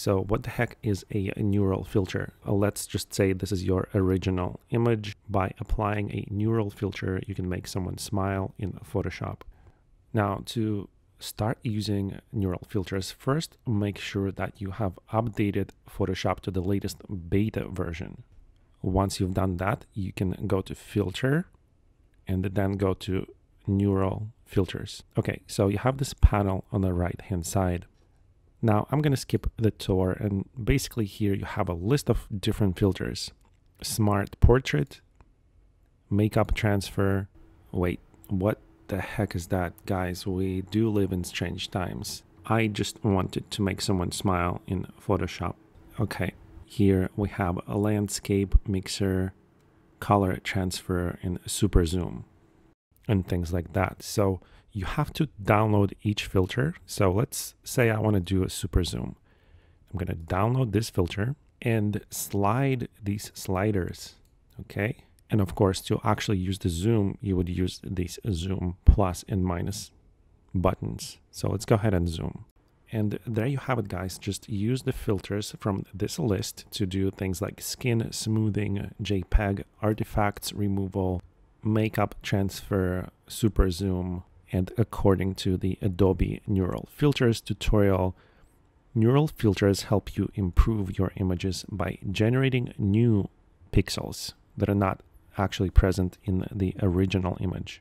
So what the heck is a neural filter? Let's just say this is your original image. By applying a neural filter, you can make someone smile in Photoshop. Now to start using neural filters, first make sure that you have updated Photoshop to the latest beta version. Once you've done that, you can go to filter and then go to neural filters. Okay, so you have this panel on the right hand side. Now I'm going to skip the tour and basically here you have a list of different filters. Smart portrait, makeup transfer. Wait, what the heck is that? Guys, we do live in strange times. I just wanted to make someone smile in Photoshop. Okay, here we have a landscape mixer, color transfer, and super zoom and things like that. So you have to download each filter. So let's say I want to do a super zoom. I'm going to download this filter and slide these sliders. Okay. And of course, to actually use the zoom, you would use these zoom plus and minus buttons. So let's go ahead and zoom. And there you have it, guys. Just use the filters from this list to do things like skin smoothing, JPEG, artifacts removal, makeup transfer, super zoom, and according to the Adobe Neural Filters tutorial, neural filters help you improve your images by generating new pixels that are not actually present in the original image.